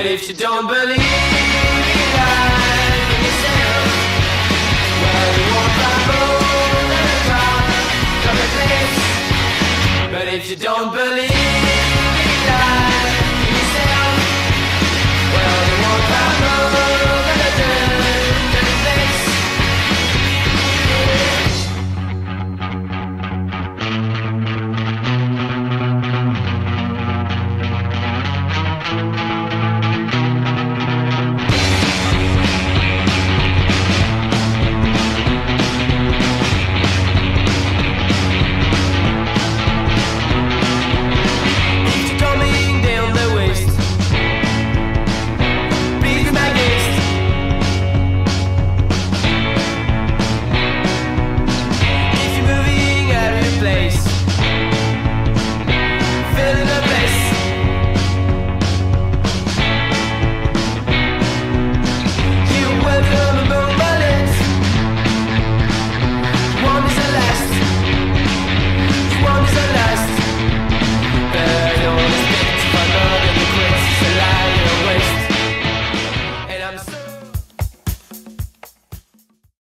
But if you don't believe in yourself, well, you won't find more than a drop of place. But if you don't believe